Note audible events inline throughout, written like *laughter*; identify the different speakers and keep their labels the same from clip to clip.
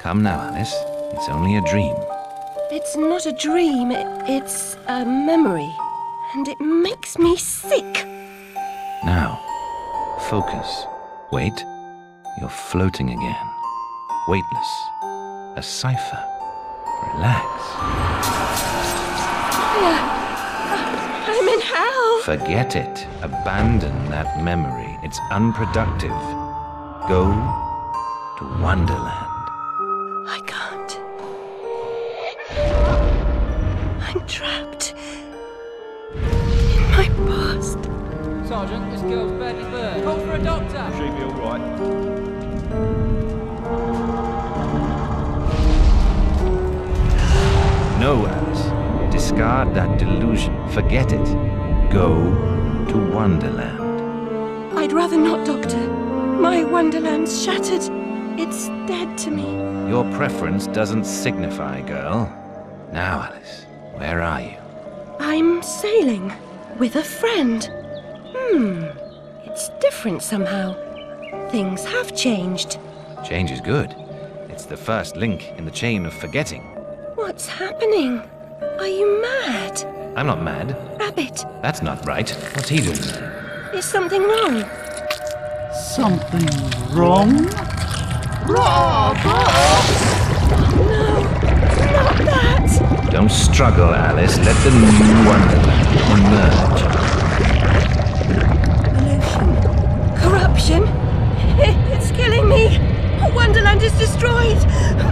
Speaker 1: Come now, Alice. It's only a dream.
Speaker 2: It's not a dream, it's a memory. And it makes me sick.
Speaker 1: Now, focus. Wait. You're floating again. Weightless. A cipher. Relax.
Speaker 2: I'm in hell.
Speaker 1: Forget it. Abandon that memory. It's unproductive. Go to Wonderland.
Speaker 2: I'm trapped in my past.
Speaker 3: Sergeant, this girl's badly burned. Call for a doctor.
Speaker 4: She'll be all right.
Speaker 1: No, Alice. Discard that delusion. Forget it. Go to Wonderland.
Speaker 2: I'd rather not, Doctor. My Wonderland's shattered. It's dead to me.
Speaker 1: Your preference doesn't signify, girl. Now, Alice, where are you?
Speaker 2: I'm sailing with a friend. Hmm, it's different somehow. Things have changed.
Speaker 1: Change is good. It's the first link in the chain of forgetting.
Speaker 2: What's happening? Are you mad?
Speaker 1: I'm not mad.
Speaker 2: Rabbit,
Speaker 1: That's not right. What's he doing?
Speaker 2: is something wrong?
Speaker 5: Something wrong?
Speaker 2: No,
Speaker 1: struggle, Alice. Let the new Wonderland emerge.
Speaker 2: Pollution. Corruption. *laughs* It's killing me. Wonderland is destroyed.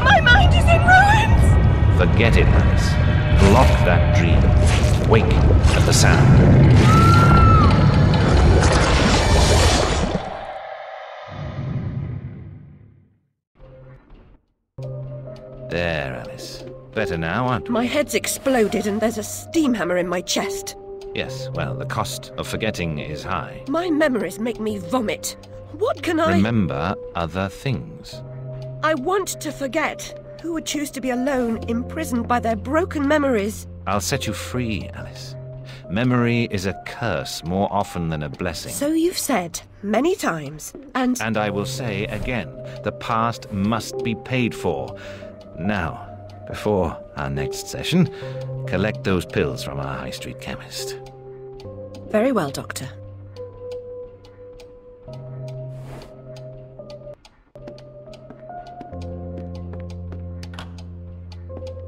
Speaker 2: My mind is in ruins.
Speaker 1: Forget it, Alice. Block that dream. Wake at the sound. Better now, aren't we?
Speaker 2: My head's exploded and there's a steam hammer in my chest.
Speaker 1: Yes, well, the cost of forgetting is high.
Speaker 2: My memories make me vomit. What can I.
Speaker 1: Remember other things.
Speaker 2: I want to forget. Who would choose to be alone, imprisoned by their broken memories?
Speaker 1: I'll set you free, Alice. Memory is a curse more often than a blessing.
Speaker 2: So you've said many times. And
Speaker 1: And I will say again, the past must be paid for. Now, before our next session, collect those pills from our high street chemist.
Speaker 2: very well, Doctor.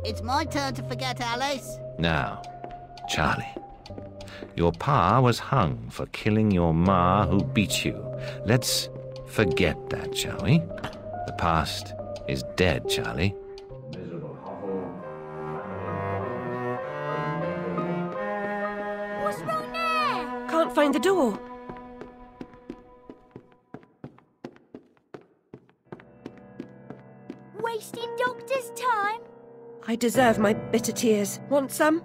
Speaker 6: It's my turn to forget, Alice.
Speaker 1: Now, Charlie, your pa was hung for killing your ma who beat you. Let's forget that, shall we? The past is dead, Charlie.
Speaker 2: Find the door.
Speaker 6: Wasting doctor's time?
Speaker 2: I deserve my bitter tears. Want some?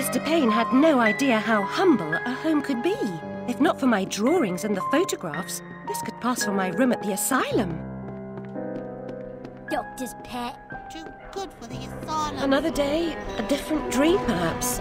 Speaker 2: Mr. Payne had no idea how humble a home could be. If not for my drawings and the photographs, this could pass for my room at the asylum.
Speaker 6: Doctor's pet. Too good for the asylum.
Speaker 2: Another day, a different dream, perhaps.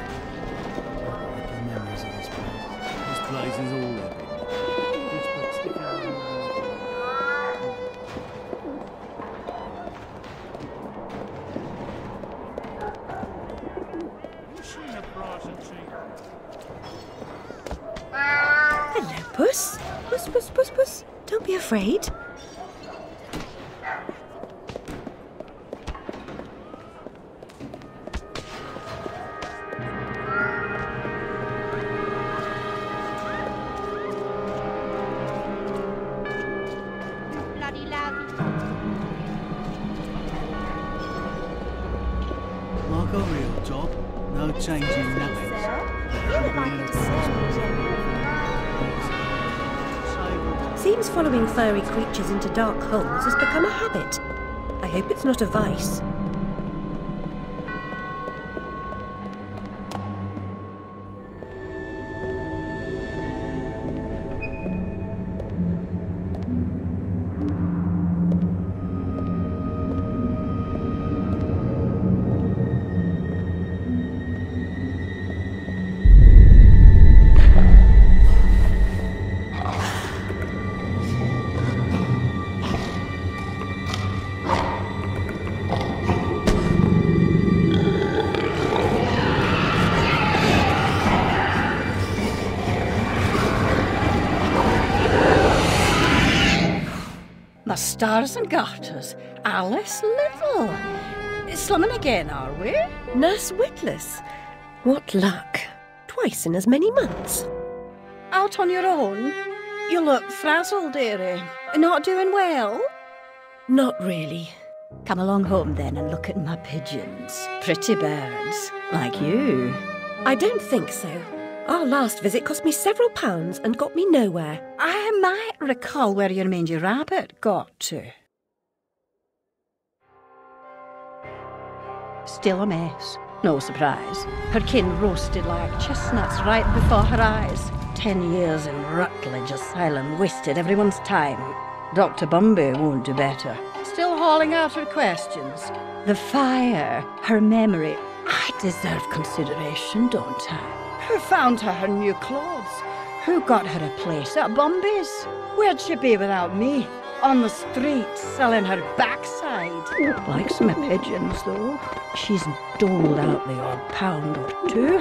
Speaker 2: Afraid.
Speaker 6: Bloody lousy.
Speaker 5: Like a real job. No changing nothing.
Speaker 2: Seems following furry creatures into dark holes has become a habit. I hope it's not a vice.
Speaker 7: Stars and garters. Alice Little. Slumming again, are we?
Speaker 2: Nurse Witless. What luck. Twice in as many months.
Speaker 7: Out on your own? You look frazzled, dearie. Not doing well?
Speaker 2: Not really.
Speaker 7: Come along home then and look at my pigeons. Pretty birds, like you.
Speaker 2: I don't think so. Our last visit cost me several pounds and got me nowhere.
Speaker 7: I might recall where your mangy rabbit got to. Still a mess. No surprise. Her kin roasted like chestnuts right before her eyes. Ten years in Rutledge Asylum wasted everyone's time. Dr. Bumby won't do better. Still hauling out her questions. The fire, her memory. I deserve consideration, don't I? Who found her her new clothes? Who got her a place at Bumby's? Where'd she be without me? On the streets, selling her backside. Likes my pigeons, though. She's doled out the odd pound or two.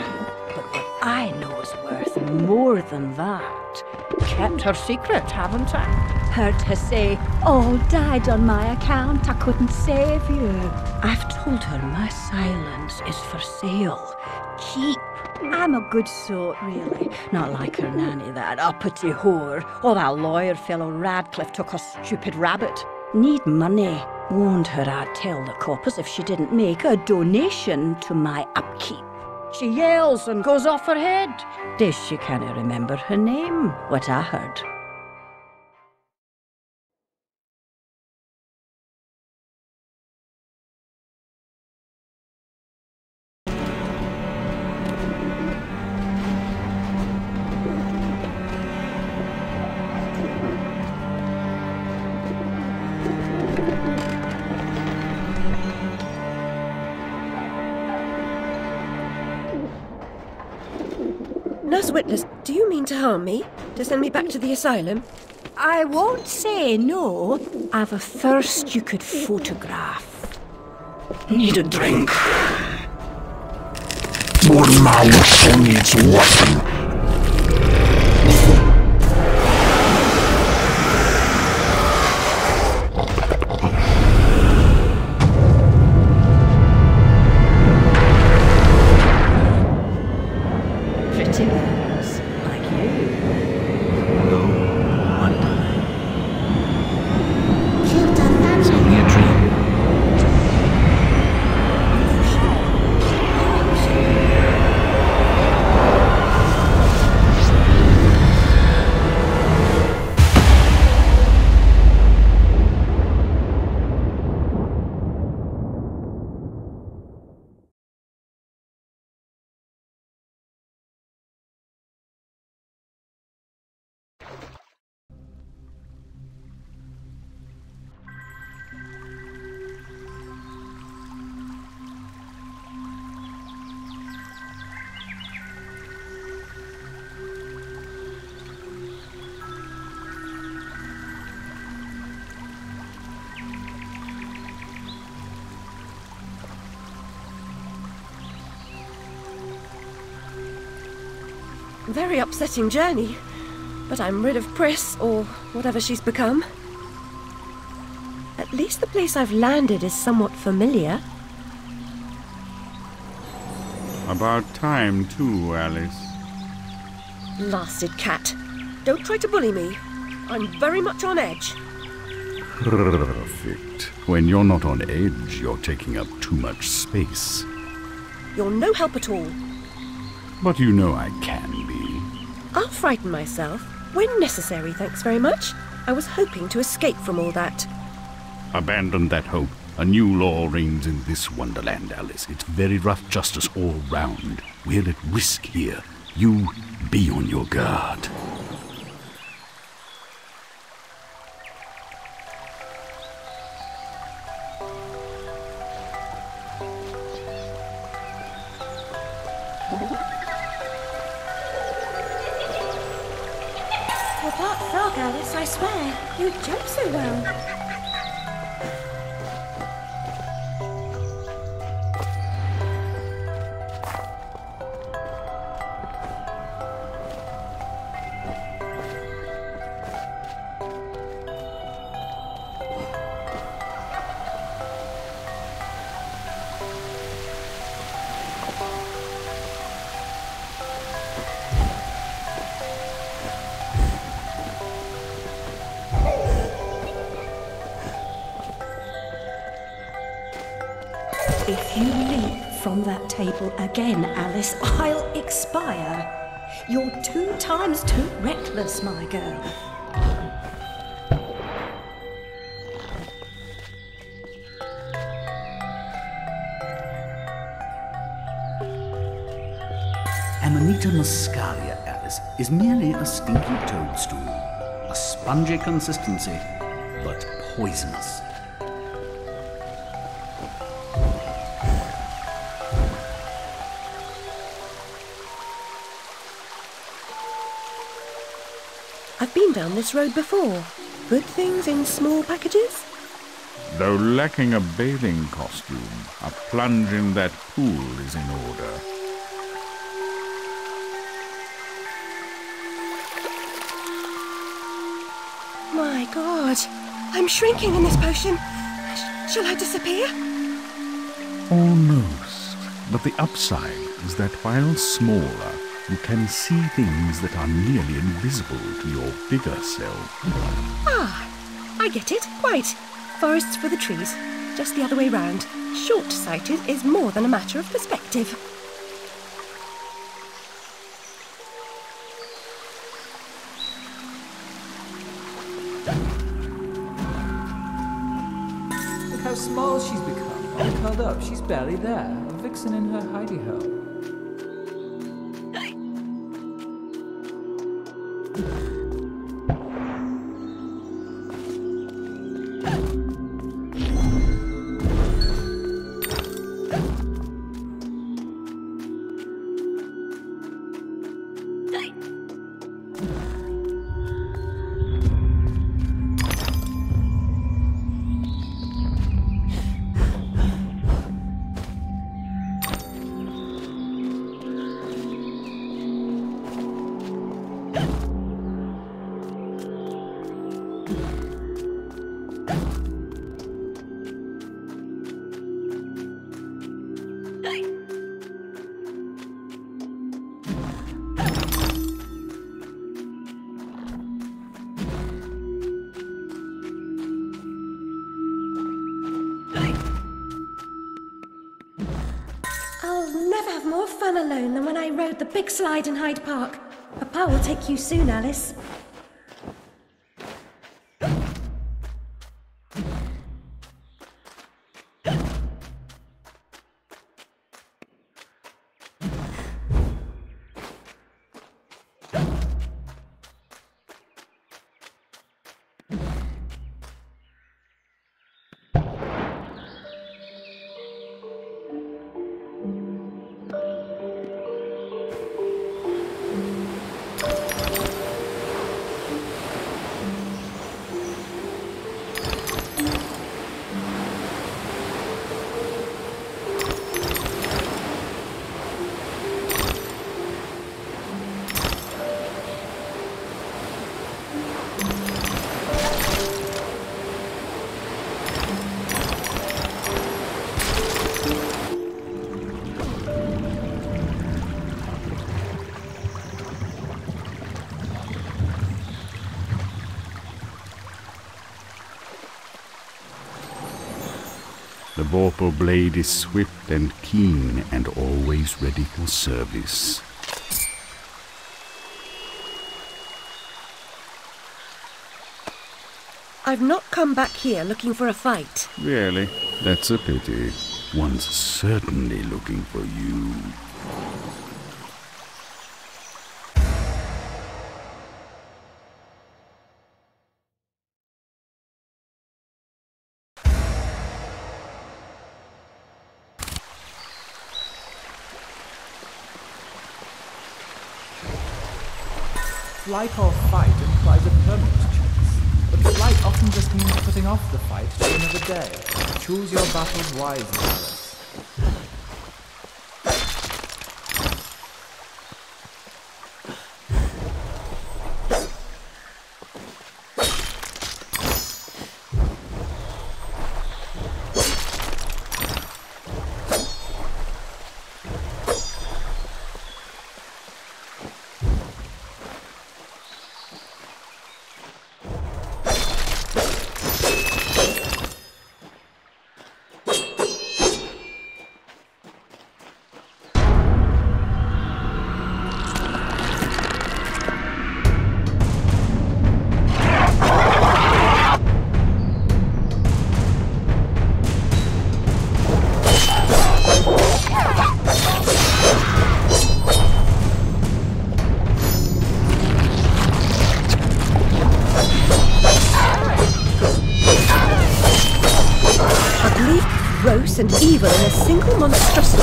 Speaker 7: But what I know is worth more than that. Kept her secret, haven't I? Heard her say, All died on my account, I couldn't save you. I've told her my silence is for sale. Keep. I'm a good sort, really. Not like her nanny, that uppity whore, or that lawyer fellow Radcliffe took her stupid rabbit. Need money. Warned her I'd tell the coppers if she didn't make a donation to my upkeep. She yells and goes off her head. Days she can't remember her name, what I heard.
Speaker 2: Harm me? To send me back to the asylum?
Speaker 7: I won't say no. I've a thirst you could photograph.
Speaker 5: Need a drink. Your mouth needs washing.
Speaker 2: Very upsetting journey. But I'm rid of Pris, or whatever she's become. At least the place I've landed is somewhat familiar.
Speaker 8: About time, too, Alice.
Speaker 2: Blasted cat. Don't try to bully me. I'm very much on edge.
Speaker 8: Perfect. When you're not on edge, you're taking up too much space.
Speaker 2: You're no help at all.
Speaker 8: But you know I can.
Speaker 2: I'll frighten myself when necessary, thanks very much. I was hoping to escape from all that.
Speaker 8: Abandon that hope. A new law reigns in this wonderland, Alice. It's very rough justice all round. We're at risk here. You be on your guard.
Speaker 9: From that table again, Alice, I'll expire. You're two times too reckless, my girl.
Speaker 5: Amanita muscaria, Alice, is merely a stinky toadstool. A spongy consistency, but poisonous.
Speaker 2: Down this road before. Good things in small packages?
Speaker 8: Though lacking a bathing costume, a plunge in that pool is in order.
Speaker 2: My god. I'm shrinking in this potion. Sh- shall I disappear?
Speaker 8: Almost. But the upside is that while smaller, you can see things that are nearly invisible to your bigger self.
Speaker 2: Ah, I get it. Quite. Forests for the trees. Just the other way round. Short sighted is more than a matter of perspective.
Speaker 3: Look how small she's become. All curled up. She's barely there. A vixen in her hidey hole.
Speaker 9: Alone than when I rode the big slide in Hyde Park. Papa will take you soon, Alice.
Speaker 8: Vorpal blade is swift and keen and always ready for service.
Speaker 2: I've not come back here looking for a fight.
Speaker 8: Really? That's a pity. One's certainly looking for you.
Speaker 3: Flight or fight implies a permanent choice. But flight often just means putting off the fight to another day. Choose your battles wisely,
Speaker 2: gross, and evil in a single monstrosity.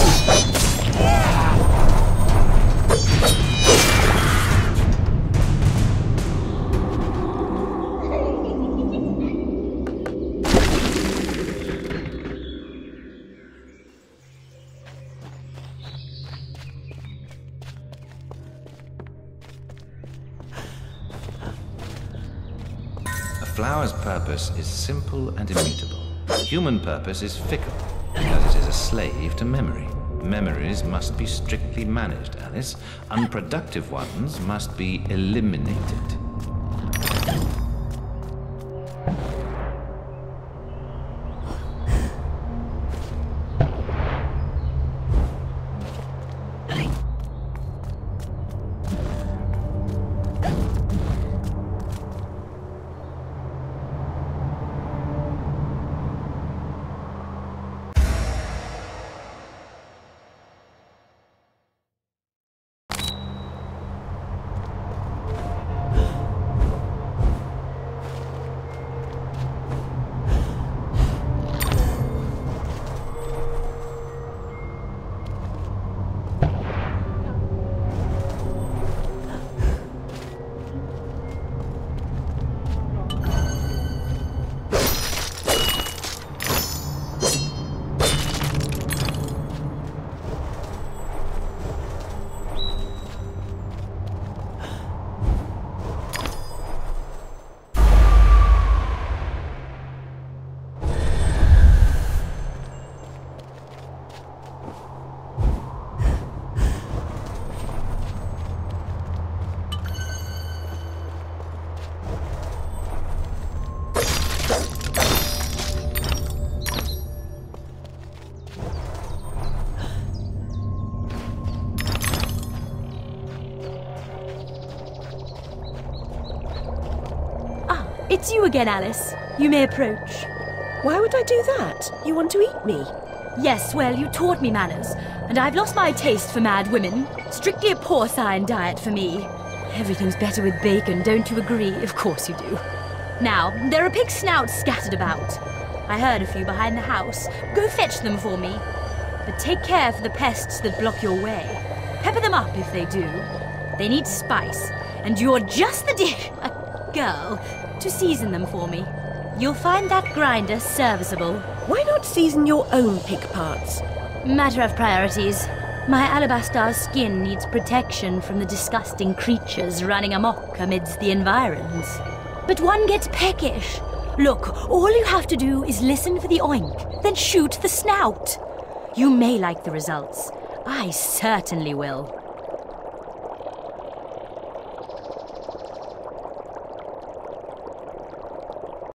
Speaker 1: A flower's purpose is simple and immutable. Human purpose is fickle, because it is a slave to memory. Memories must be strictly managed, Alice. Unproductive ones must be eliminated.
Speaker 10: It's you again, Alice. You may approach.
Speaker 2: Why would I do that? You want to eat me?
Speaker 10: Yes, well, you taught me manners, and I've lost my taste for mad women. Strictly a porcine diet for me. Everything's better with bacon, don't you agree? Of course you do. Now, there are pig snouts scattered about. I heard a few behind the house. Go fetch them for me. But take care for the pests that block your way. Pepper them up if they do. They need spice, and you're just the dish, *laughs* a girl, to season them for me. You'll find that grinder serviceable.
Speaker 2: Why not season your own pig parts?
Speaker 10: Matter of priorities. My alabaster skin needs protection from the disgusting creatures running amok amidst the environs. But one gets peckish. Look, all you have to do is listen for the oink, then shoot the snout. You may like the results. I certainly will.